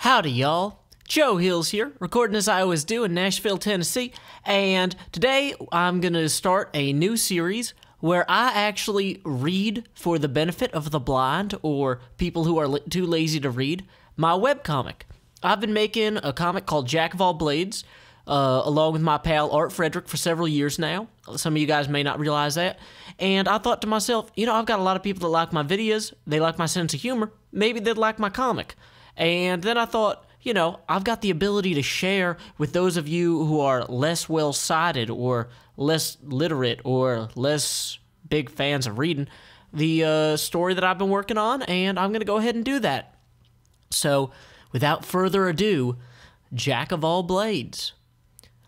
Howdy, y'all. Joe Hills here, recording as I always do in Nashville, Tennessee, and today I'm going to start a new series where I actually read for the benefit of the blind or people who are too lazy to read my webcomic. I've been making a comic called Jacq of All Blades, uh, along with my pal Art Frederick for several years now. Some of you guys may not realize that. And I thought to myself, you know, I've got a lot of people that like my videos, they like my sense of humor, maybe they'd like my comic. And then I thought, you know, I've got the ability to share with those of you who are less well sighted or less literate or less big fans of reading the uh, story that I've been working on, and I'm going to go ahead and do that. So, without further ado, Jacq of All Blades.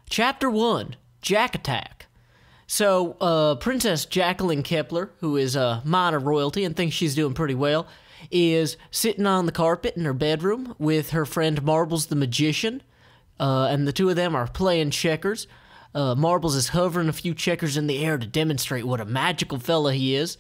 Chapter 1 Jack Attack. So, uh, Princess Jacqueline Kepler, who is a minor royalty and thinks she's doing pretty well, is sitting on the carpet in her bedroom with her friend Marbles the Magician, uh, and the two of them are playing checkers. Uh, Marbles is hovering a few checkers in the air to demonstrate what a magical fella he is.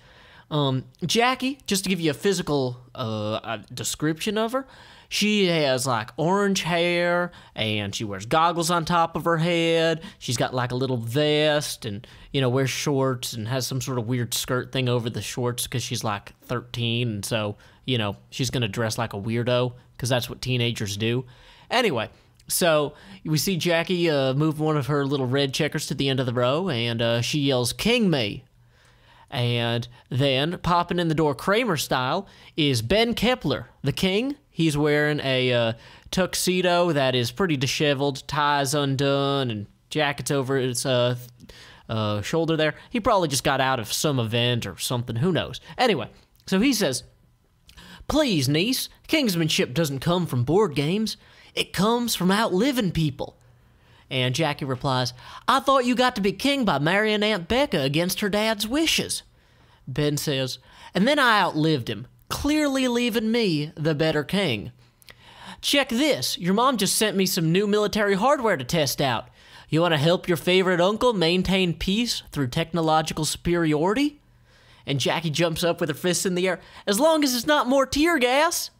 Um, Jackie, just to give you a physical uh, description of her, she has like orange hair and she wears goggles on top of her head. She's got like a little vest and, you know, wears shorts and has some sort of weird skirt thing over the shorts because she's like 13. And so, you know, she's going to dress like a weirdo because that's what teenagers do. Anyway, so we see Jackie uh, move one of her little red checkers to the end of the row and uh, she yells, King me. And then popping in the door Kramer style is Ben Kepler, the king. He's wearing a uh, tuxedo that is pretty disheveled, ties undone, and jackets over his uh, uh, shoulder there. He probably just got out of some event or something, who knows. Anyway, so he says, Please, niece, kingsmanship doesn't come from board games, it comes from outliving people. And Jackie replies, I thought you got to be king by marrying Aunt Becca against her dad's wishes. Ben says, And then I outlived him, clearly leaving me the better king. Check this. Your mom just sent me some new military hardware to test out. You want to help your favorite uncle maintain peace through technological superiority? And Jackie jumps up with her fists in the air. As long as it's not more tear gas.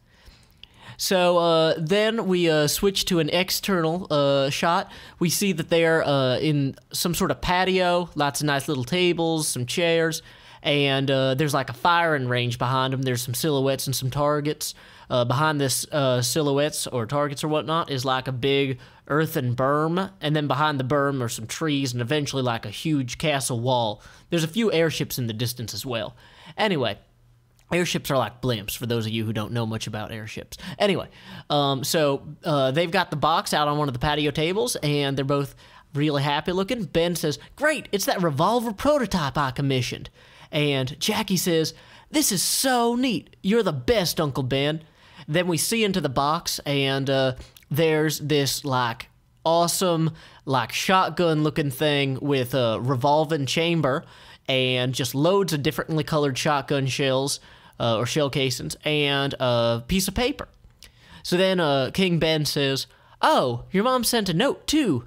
So uh, then we uh, switch to an external uh, shot. We see that they're uh, in some sort of patio, lots of nice little tables, some chairs, and uh, there's like a firing range behind them. There's some silhouettes and some targets. Uh, behind this silhouettes or targets or whatnot is like a big earthen berm, and then behind the berm are some trees, and eventually like a huge castle wall. There's a few airships in the distance as well. Anyway, Airships are like blimps for those of you who don't know much about airships. Anyway, um, so uh, they've got the box out on one of the patio tables, and they're both really happy looking. Ben says, Great, it's that revolver prototype I commissioned. And Jackie says, This is so neat. You're the best, Uncle Ben. Then we see into the box, and uh, there's this like awesome, like shotgun looking thing with a revolving chamber and just loads of differently colored shotgun shells uh, or shell casings, and a piece of paper. So then uh, King Ben says, Oh, your mom sent a note too.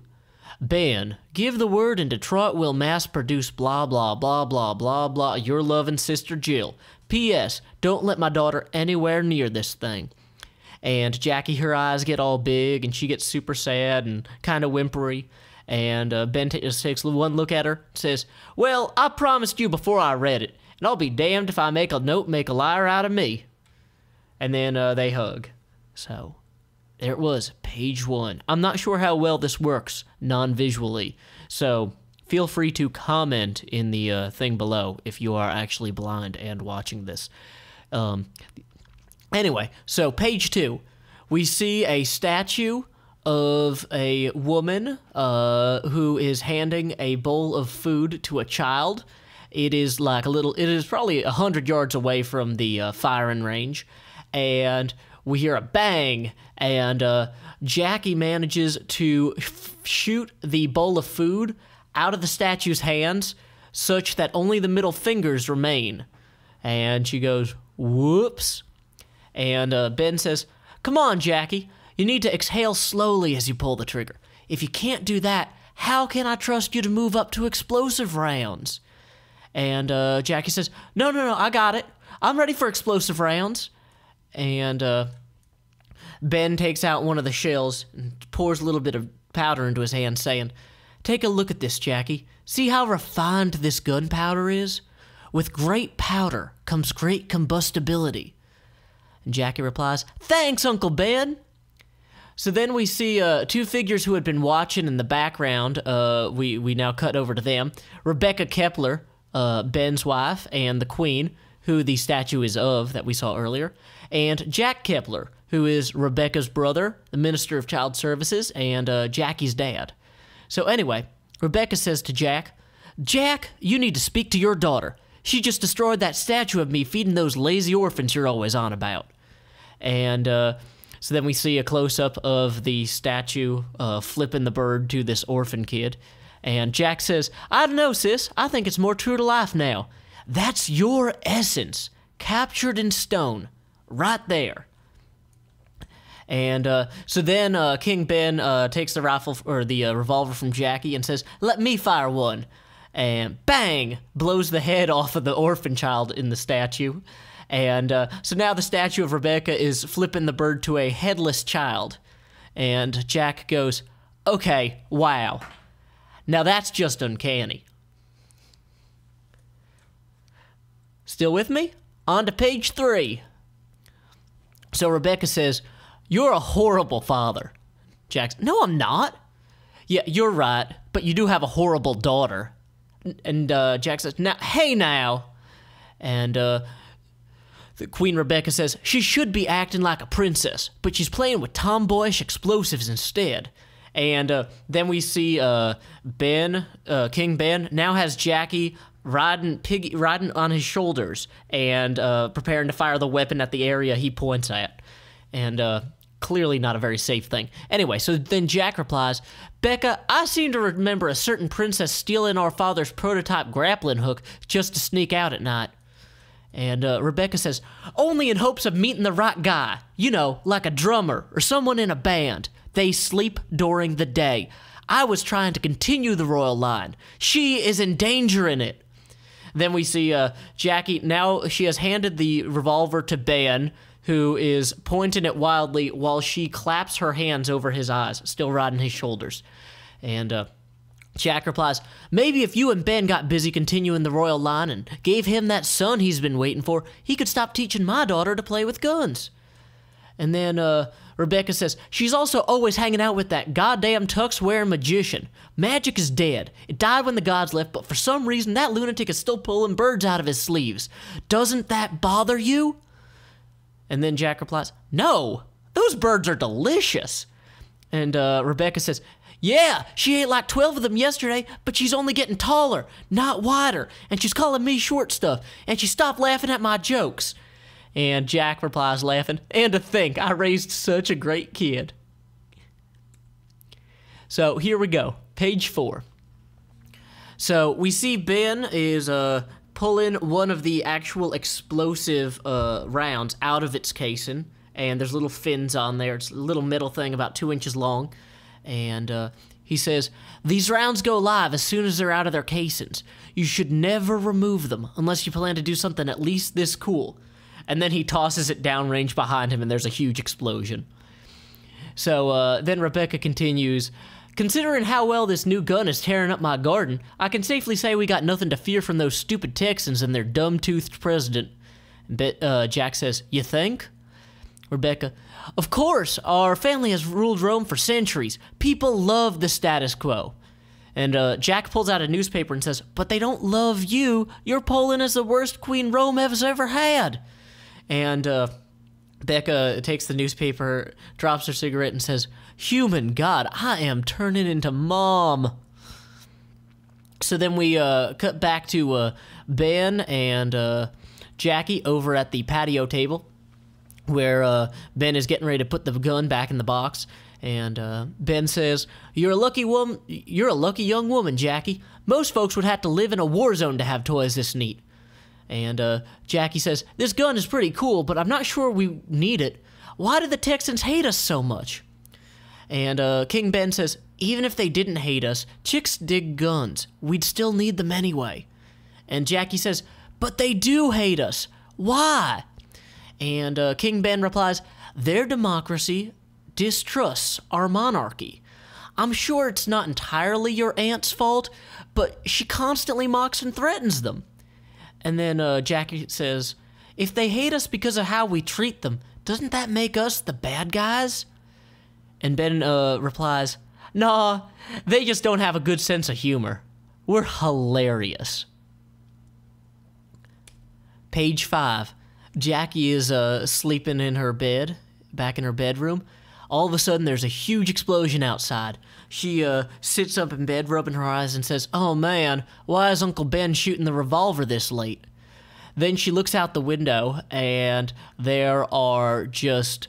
Ben, give the word and Detroit will mass produce blah blah blah blah blah blah your loving sister Jill. P.S. Don't let my daughter anywhere near this thing. And Jackie, her eyes get all big and she gets super sad and kind of whimpery. And uh, Ben just takes one look at her, says, Well, I promised you before I read it, and I'll be damned if I make a note make a liar out of me. And then uh, they hug. So there it was, page one. I'm not sure how well this works non visually, so feel free to comment in the uh, thing below if you are actually blind and watching this. Um, anyway, so page two, we see a statue of a woman uh, who is handing a bowl of food to a child. It is like a little, it is probably a hundred yards away from the uh, firing range, and we hear a bang, and uh, Jackie manages to shoot the bowl of food out of the statue's hands such that only the middle fingers remain. And she goes, whoops. And uh, Ben says, Come on, Jackie, you need to exhale slowly as you pull the trigger. If you can't do that, how can I trust you to move up to explosive rounds? And uh, Jackie says, No, no, no, I got it. I'm ready for explosive rounds. And uh, Ben takes out one of the shells and pours a little bit of powder into his hand, saying, Take a look at this, Jackie. See how refined this gunpowder is? With great powder comes great combustibility. And Jackie replies, Thanks, Uncle Ben. So then we see uh, two figures who had been watching in the background. Uh, we, we now cut over to them Rebecca Kepler, uh, Ben's wife, and the Queen, who the statue is of that we saw earlier, and Jack Kepler, who is Rebecca's brother, the Minister of Child Services, and uh, Jackie's dad. So, anyway, Rebecca says to Jack, Jack, you need to speak to your daughter. She just destroyed that statue of me feeding those lazy orphans you're always on about. And uh, so then we see a close up of the statue uh, flipping the bird to this orphan kid. And Jack says, I don't know, sis. I think it's more true to life now. That's your essence, captured in stone, right there. And uh, so then uh, King Ben uh, takes the rifle or the uh, revolver from Jackie and says, "Let me fire one," and bang, blows the head off of the orphan child in the statue. And uh, so now the statue of Rebecca is flipping the bird to a headless child. And Jack goes, "Okay, wow, now that's just uncanny." Still with me? On to page three. So Rebecca says, You're a horrible father. Jack's, No, I'm not. Yeah, you're right, but you do have a horrible daughter. And uh, Jack says, Now, hey now. And uh, the Queen Rebecca says, She should be acting like a princess, but she's playing with tomboyish explosives instead. And uh, then we see uh, Ben, uh, King Ben, now has Jackie riding piggy riding on his shoulders and uh, preparing to fire the weapon at the area he points at, and clearly not a very safe thing. Anyway, so then Jack replies, "Becca, I seem to remember a certain princess stealing our father's prototype grappling hook just to sneak out at night." And uh, Rebecca says, "Only in hopes of meeting the right guy. You know, like a drummer or someone in a band. They sleep during the day." I was trying to continue the royal line. She is endangering it. Then we see uh, Jackie. Now she has handed the revolver to Ben, who is pointing it wildly while she claps her hands over his eyes, still riding his shoulders. And uh, Jack replies, Maybe if you and Ben got busy continuing the royal line and gave him that son he's been waiting for, he could stop teaching my daughter to play with guns. And then uh, Rebecca says, She's also always hanging out with that goddamn tux wearing magician. Magic is dead. It died when the gods left, but for some reason that lunatic is still pulling birds out of his sleeves. Doesn't that bother you? And then Jack replies, No, those birds are delicious. And uh, Rebecca says, Yeah, she ate like 12 of them yesterday, but she's only getting taller, not wider. And she's calling me short stuff. And she stopped laughing at my jokes. And Jack replies, laughing, And to think, I raised such a great kid. So here we go, page four. So we see Ben is uh, pulling one of the actual explosive uh, rounds out of its casing, and there's little fins on there. It's a little metal thing about two inches long, and uh, he says, These rounds go live as soon as they're out of their casings. You should never remove them unless you plan to do something at least this cool. And then he tosses it downrange behind him, and there's a huge explosion. So uh, then Rebecca continues Considering how well this new gun is tearing up my garden, I can safely say we got nothing to fear from those stupid Texans and their dumb toothed president. But, uh, Jack says, You think? Rebecca, Of course, our family has ruled Roam for centuries. People love the status quo. And uh, Jack pulls out a newspaper and says, But they don't love you. Your Poland is the worst queen Roam has ever had. And uh, Becca takes the newspaper, drops her cigarette, and says, Human God, I am turning into mom. So then we uh, cut back to uh, Ben and uh, Jackie over at the patio table, where uh, Ben is getting ready to put the gun back in the box. And uh, Ben says, "You're a lucky woman. You're a lucky young woman, Jackie. Most folks would have to live in a war zone to have toys this neat." And uh, Jackie says, This gun is pretty cool, but I'm not sure we need it. Why do the Texans hate us so much? And uh, King Ben says, Even if they didn't hate us, chicks dig guns. We'd still need them anyway. And Jackie says, But they do hate us. Why? And uh, King Ben replies, their democracy distrusts our monarchy. I'm sure it's not entirely your aunt's fault, but she constantly mocks and threatens them. And then uh, Jackie says, If they hate us because of how we treat them, doesn't that make us the bad guys? And Ben uh, replies, Nah, they just don't have a good sense of humor. We're hilarious. Page 5. Jackie is uh, sleeping in her bed, back in her bedroom. All of a sudden, there's a huge explosion outside. She uh, sits up in bed, rubbing her eyes, and says, Oh man, why is Uncle Ben shooting the revolver this late? Then she looks out the window, and there are just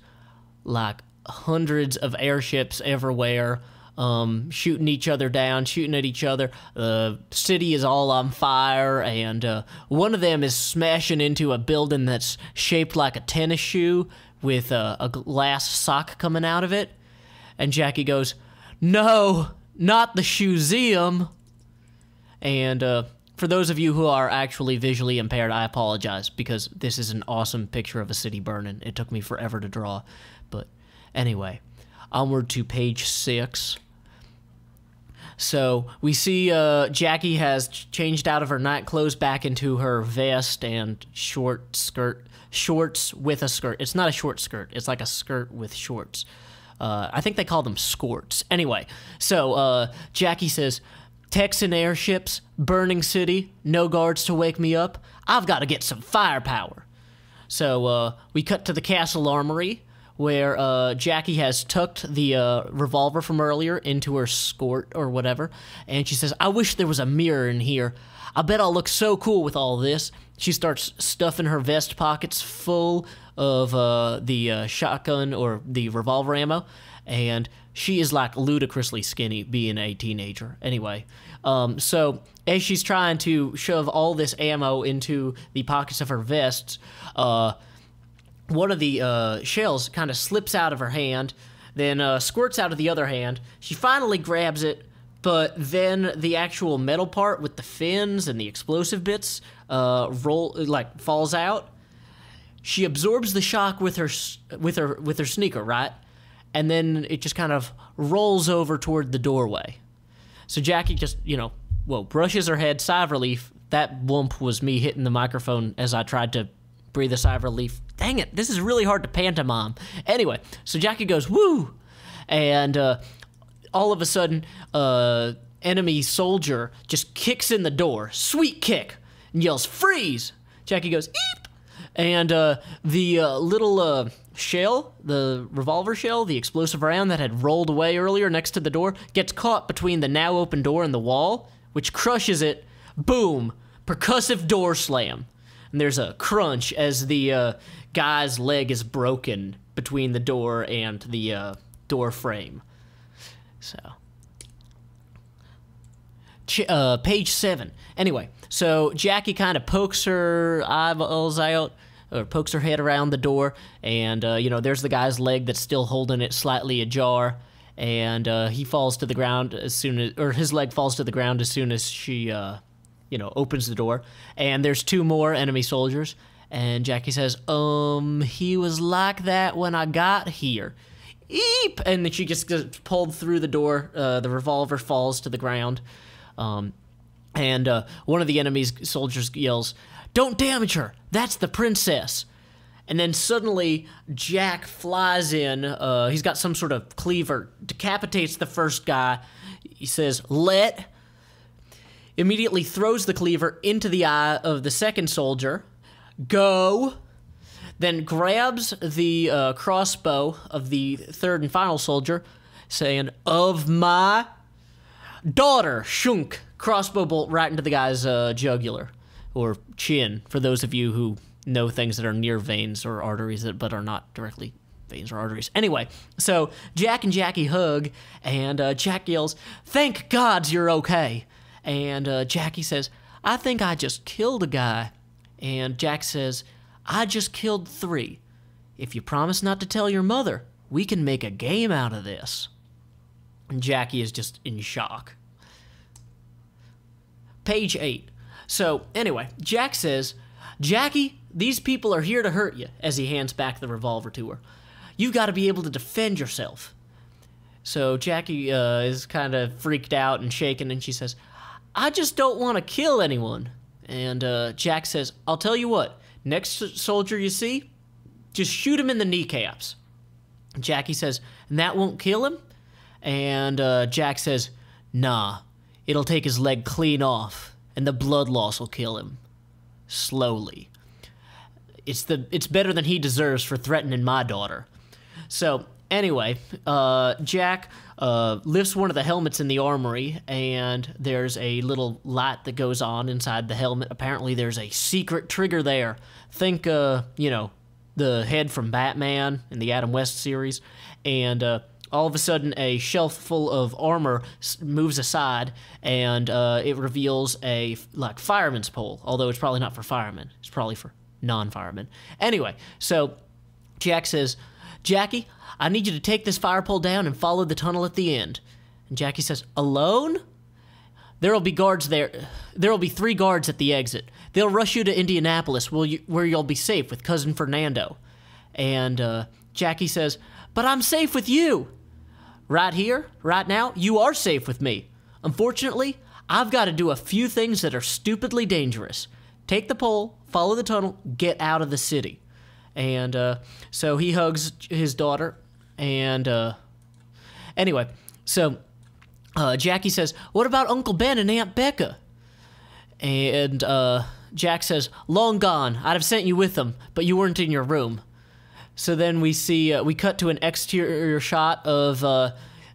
like hundreds of airships everywhere um, shooting each other down, shooting at each other. The city is all on fire, and uh, one of them is smashing into a building that's shaped like a tennis shoe with a, a glass sock coming out of it. And Jackie goes, No, not the shoeseum. And uh, for those of you who are actually visually impaired, I apologize because this is an awesome picture of a city burning. It took me forever to draw. Anyway, onward to page six. So we see uh, Jackie has changed out of her night clothes back into her vest and short skirt, shorts with a skirt. It's not a short skirt. It's like a skirt with shorts. Uh, I think they call them skirts. Anyway, so uh, Jackie says, Texan airships, burning city, no guards to wake me up. I've got to get some firepower. So uh, we cut to the castle armory where uh, Jackie has tucked the uh, revolver from earlier into her skirt or whatever, and she says, I wish there was a mirror in here. I bet I'll look so cool with all this. She starts stuffing her vest pockets full of uh, the uh, shotgun or the revolver ammo, and she is like ludicrously skinny being a teenager. Anyway, um, so as she's trying to shove all this ammo into the pockets of her vests, uh, one of the uh, shells kind of slips out of her hand, then uh, squirts out of the other hand. She finally grabs it, but then the actual metal part with the fins and the explosive bits uh, roll like falls out. She absorbs the shock with her with her with her sneaker, right? And then it just kind of rolls over toward the doorway. So Jackie just, you know, well, brushes her head, sigh of relief. That whoomp was me hitting the microphone as I tried to breathe a sigh of relief. Dang it, this is really hard to pantomime. Anyway, so Jackie goes, woo! And uh, all of a sudden, uh, enemy soldier just kicks in the door, sweet kick, and yells, freeze! Jackie goes, eep! And uh, the uh, little uh, shell, the revolver shell, the explosive round that had rolled away earlier next to the door, gets caught between the now open door and the wall, which crushes it. Boom! Percussive door slam and there's a crunch as the uh, guy's leg is broken between the door and the uh, door frame. So, uh, page seven. Anyway, so Jackie kind of pokes her eyeballs out, or pokes her head around the door, and uh, you know, there's the guy's leg that's still holding it slightly ajar, and uh, he falls to the ground as soon as, or his leg falls to the ground as soon as she uh, you know, opens the door, and there's two more enemy soldiers. And Jackie says, Um, he was like that when I got here. Eep! And then she just gets pulled through the door. Uh, the revolver falls to the ground. Um, and uh, one of the enemy's soldiers yells, Don't damage her! That's the princess! And then suddenly, Jack flies in. Uh, he's got some sort of cleaver, decapitates the first guy. He says, Let immediately throws the cleaver into the eye of the second soldier. Go. Then grabs the uh, crossbow of the third and final soldier, saying, Of my daughter, shunk. Crossbow bolt right into the guy's uh, jugular or chin, for those of you who know things that are near veins or arteries that, but are not directly veins or arteries. Anyway, so Jack and Jackie hug, and uh, Jack yells, Thank God you're okay. And uh, Jackie says, I think I just killed a guy. And Jack says, I just killed three. If you promise not to tell your mother, we can make a game out of this. And Jackie is just in shock. Page 8. So, anyway, Jack says, Jackie, these people are here to hurt you, as he hands back the revolver to her. You've got to be able to defend yourself. So Jackie uh, is kind of freaked out and shaken, and she says, I just don't want to kill anyone. And uh, Jack says, I'll tell you what, next soldier you see, just shoot him in the kneecaps. Jackie says, and that won't kill him? And uh, Jack says, nah, it'll take his leg clean off, and the blood loss will kill him. Slowly. It's, the, it's better than he deserves for threatening my daughter. So, anyway, uh, Jack uh, lifts one of the helmets in the armory, and there's a little light that goes on inside the helmet. Apparently, there's a secret trigger there. Think, uh, you know, the head from Batman in the Adam West series, and uh, all of a sudden a shelf full of armor moves aside, and uh, it reveals a like fireman's pole. Although it's probably not for firemen; it's probably for non-firemen. Anyway, so Jack says, "Jackie, I need you to take this fire pole down and follow the tunnel at the end." And Jackie says, "Alone?" There'll be guards there. There'll be three guards at the exit. They'll rush you to Indianapolis, where, you, you'll be safe with cousin Fernando. And uh, Jackie says, "But I'm safe with you." Right here, right now, you are safe with me. Unfortunately, I've got to do a few things that are stupidly dangerous. Take the pole, follow the tunnel, get out of the city. And uh, so he hugs his daughter. And uh, anyway, so uh, Jackie says, What about Uncle Ben and Aunt Becca? And uh, Jack says, Long gone. I'd have sent you with them, but you weren't in your room. So then we see, uh, we cut to an exterior shot of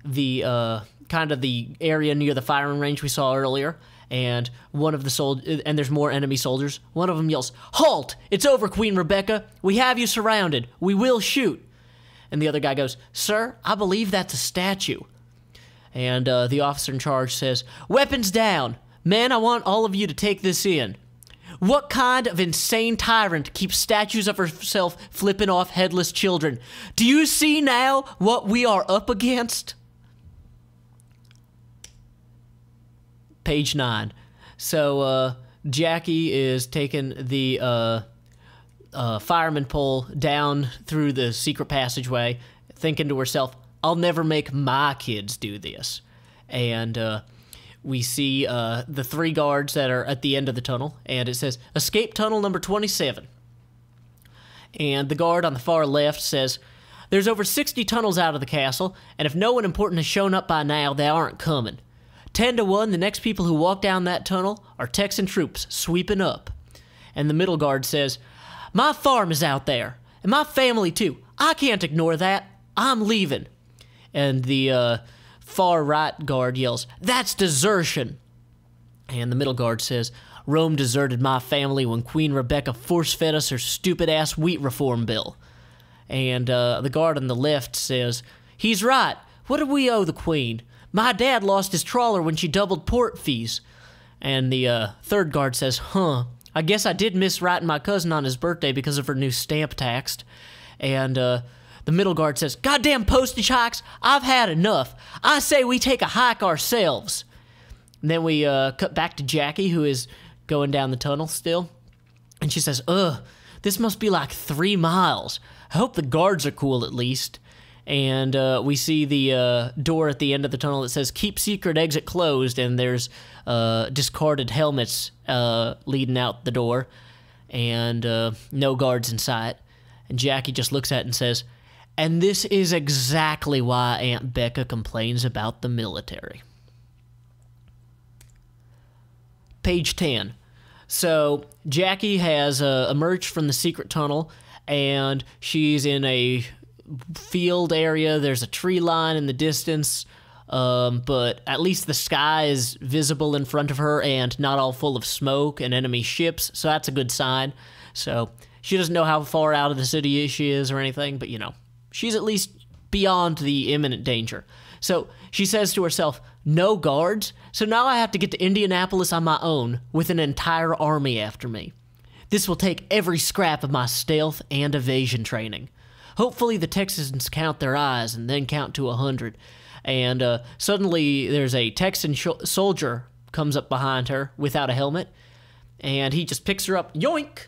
the kind of the area near the firing range we saw earlier. And one of the soldiers, and there's more enemy soldiers. One of them yells, Halt! It's over, Queen Rebecca. We have you surrounded. We will shoot. And the other guy goes, Sir, I believe that's a statue. And uh, the officer in charge says, Weapons down! Men, I want all of you to take this in. What kind of insane tyrant keeps statues of herself flipping off headless children? Do you see now what we are up against? Page 9. So, uh, Jackie is taking the uh, uh, fireman pole down through the secret passageway, thinking to herself, I'll never make my kids do this. And uh, we see uh, the three guards that are at the end of the tunnel, and it says, Escape tunnel number 27. And the guard on the far left says, There's over 60 tunnels out of the castle, and if no one important has shown up by now, they aren't coming. 10 to 1, the next people who walk down that tunnel are Texan troops sweeping up. And the middle guard says, My farm is out there, and my family too. I can't ignore that. I'm leaving and the uh, far right guard yells, That's desertion! And the middle guard says, Roam deserted my family when Queen Rebecca force fed us her stupid ass wheat reform bill. And uh, the guard on the left says, He's right. What do we owe the Queen? My dad lost his trawler when she doubled port fees. And the uh, third guard says, Huh, I guess I did miss writing my cousin on his birthday because of her new stamp tax. And uh, the middle guard says, Goddamn postage hikes, I've had enough. I say we take a hike ourselves. And then we uh, cut back to Jackie, who is going down the tunnel still. And she says, Ugh, this must be like three miles. I hope the guards are cool at least. And uh, we see the uh, door at the end of the tunnel that says "Keep secret exit closed," and there's uh, discarded helmets uh, leading out the door, and uh, no guards in sight. And Jackie just looks at it and says, and this is exactly why Aunt Becca complains about the military. Page 10. So, Jackie has uh, emerged from the secret tunnel and she's in a field area. There's a tree line in the distance, um, but at least the sky is visible in front of her and not all full of smoke and enemy ships, so that's a good sign. So, she doesn't know how far out of the city she is or anything, but you know, She's at least beyond the imminent danger. So she says to herself, No guards, so now I have to get to Indianapolis on my own with an entire army after me. This will take every scrap of my stealth and evasion training. Hopefully, the Texans count their eyes and then count to a hundred. And uh, suddenly, there's a Texan soldier comes up behind her without a helmet, and he just picks her up, yoink,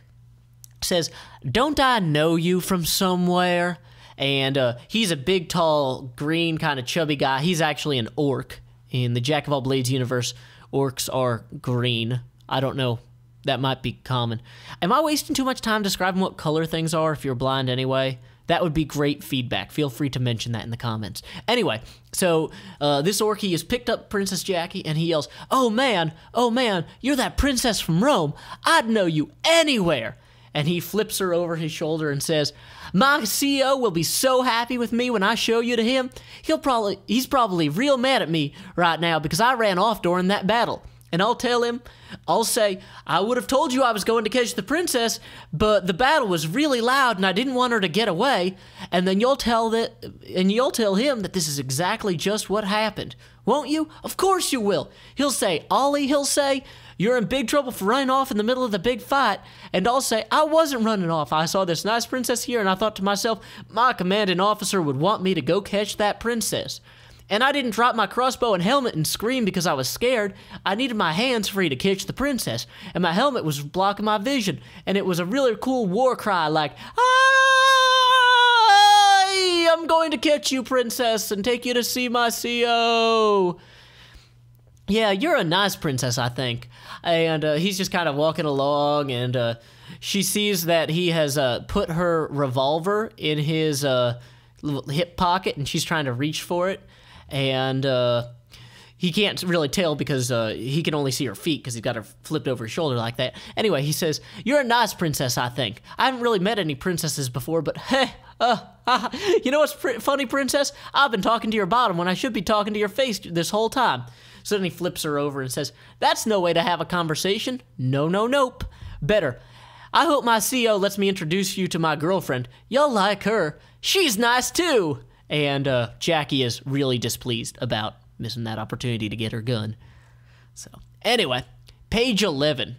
says, Don't I know you from somewhere? and uh, he's a big, tall, green, kind of chubby guy. He's actually an orc in the Jacq of All Blades universe. Orcs are green. I don't know. That might be common. Am I wasting too much time describing what color things are if you're blind anyway? That would be great feedback. Feel free to mention that in the comments. Anyway, so uh, this Orky has picked up Princess Jackie and he yells, Oh man, oh man, you're that princess from Roam. I'd know you anywhere. And he flips her over his shoulder and says, My CEO will be so happy with me when I show you to him. He'll probably he's probably real mad at me right now because I ran off during that battle and I'll tell him, I'll say, I would have told you I was going to catch the princess, but the battle was really loud and I didn't want her to get away. And then you'll tell that, and you'll tell him that this is exactly just what happened, won't you? Of course you will. He'll say, Ollie, he'll say, you're in big trouble for running off in the middle of the big fight. And I'll say, I wasn't running off. I saw this nice princess here, and I thought to myself, my commanding officer would want me to go catch that princess. And I didn't drop my crossbow and helmet and scream because I was scared. I needed my hands free to catch the princess, and my helmet was blocking my vision. And it was a really cool war cry like, I'm going to catch you, princess, and take you to see my CO. Yeah, you're a nice princess, I think. And uh, he's just kind of walking along, and uh, she sees that he has uh, put her revolver in his uh, hip pocket, and she's trying to reach for it and uh, he can't really tell because uh, he can only see her feet because he's got her flipped over his shoulder like that. Anyway, he says, "You're a nice princess, I think. I haven't really met any princesses before, but hey, uh, uh, you know what's pr- funny, princess? I've been talking to your bottom when I should be talking to your face this whole time." So then he flips her over and says, "That's no way to have a conversation. No, no, nope. Better." I hope my CEO lets me introduce you to my girlfriend. You'll like her. She's nice too. And uh, Jackie is really displeased about missing that opportunity to get her gun. So, anyway, page 11.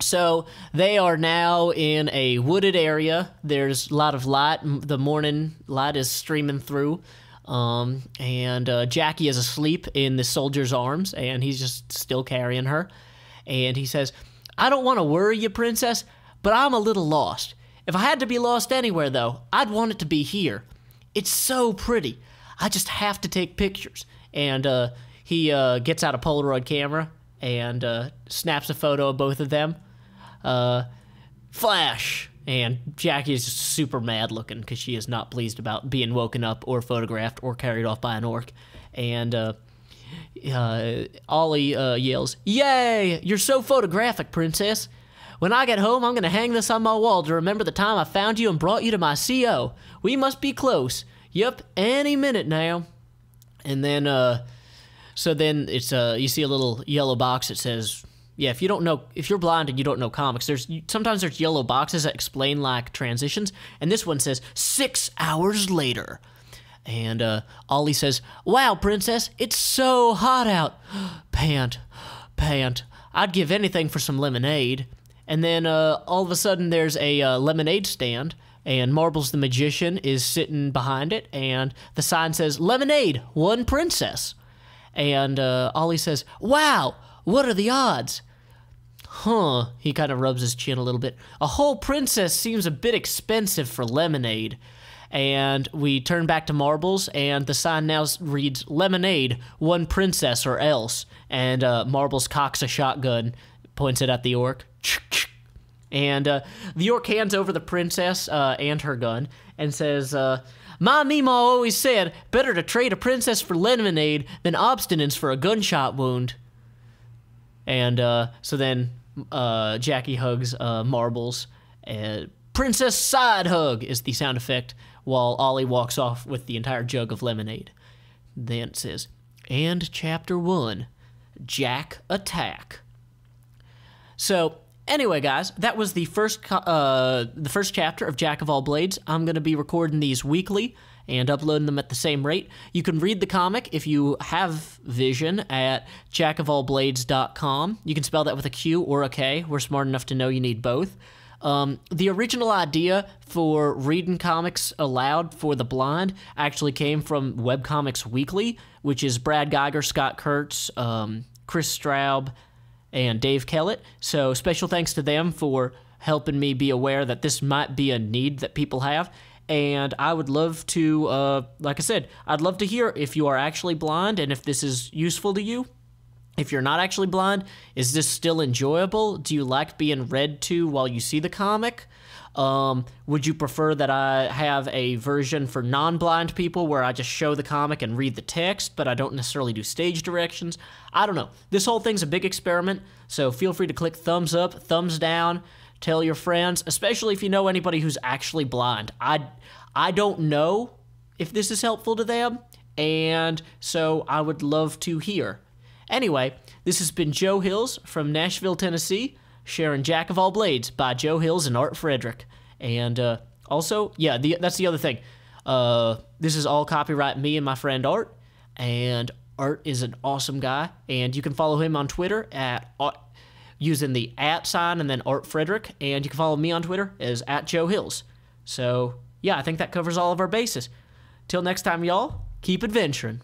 So, they are now in a wooded area. There's a lot of light. The morning light is streaming through. Um, and uh, Jackie is asleep in the soldier's arms, and he's just still carrying her. And he says, I don't want to worry you, princess, but I'm a little lost. If I had to be lost anywhere, though, I'd want it to be here. It's so pretty. I just have to take pictures. And uh, he uh, gets out a Polaroid camera and uh, snaps a photo of both of them. Uh, flash! And Jackie is just super mad looking because she is not pleased about being woken up or photographed or carried off by an orc. And uh, uh, Ollie yells, Yay! You're so photographic, princess. When I get home, I'm going to hang this on my wall to remember the time I found you and brought you to my CO. We must be close. Yep, any minute now. And then, uh, so then it's, uh, you see a little yellow box that says, yeah, if you don't know, if you're blind and you don't know comics, there's sometimes there's yellow boxes that explain like transitions, and this one says six hours later. And uh, Ollie says, Wow, princess, it's so hot out. pant, pant. I'd give anything for some lemonade. And then uh, all of a sudden, there's a uh, lemonade stand, and Marbles the magician is sitting behind it, and the sign says "Lemonade, one princess." And uh, Ollie says, "Wow, what are the odds?" Huh? He kind of rubs his chin a little bit. A whole princess seems a bit expensive for lemonade. And we turn back to Marbles, and the sign now reads "Lemonade, one princess or else." And uh, Marbles cocks a shotgun, points it at the orc. And uh, the orc hands over the princess uh, and her gun and says, uh, My Mima always said, better to trade a princess for lemonade than obstinance for a gunshot wound. And uh, so then uh, Jackie hugs uh, Marbles. princess side hug is the sound effect while Ollie walks off with the entire jug of lemonade. Then it says, and chapter one Jack Attack. So Anyway, guys, that was the first uh, the first chapter of Jacq of All Blades. I'm going to be recording these weekly and uploading them at the same rate. You can read the comic if you have vision at jackofallblades.com. You can spell that with a Q or a K. We're smart enough to know you need both. Um, the original idea for reading comics aloud for the blind actually came from Webcomics Weekly, which is Brad Guigar, Scott Kurtz, um, Kris Straub, and Dave Kellett. So special thanks to them for helping me be aware that this might be a need that people have. And I would love to, uh, like I said, I'd love to hear if you are actually blind and if this is useful to you. If you're not actually blind, is this still enjoyable? Do you like being read to while you see the comic? Um, would you prefer that I have a version for non blind people where I just show the comic and read the text, but I don't necessarily do stage directions? I don't know. This whole thing's a big experiment, so feel free to click thumbs up, thumbs down, tell your friends, especially if you know anybody who's actually blind. I, I don't know if this is helpful to them, and so I would love to hear. Anyway, this has been Joe Hills from Nashville, Tennessee, sharing Jacq of All Blades by Joe Hills and Art Frederick. And uh, also, yeah, the, that's the other thing. Uh, this is all copyright me and my friend Art, and Art is an awesome guy, and you can follow him on Twitter at Art, using the at sign and then Art Frederick, and you can follow me on Twitter as at Joe Hills. So yeah, I think that covers all of our bases. Till next time, y'all, keep adventuring.